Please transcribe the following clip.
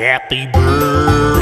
Happy birthday.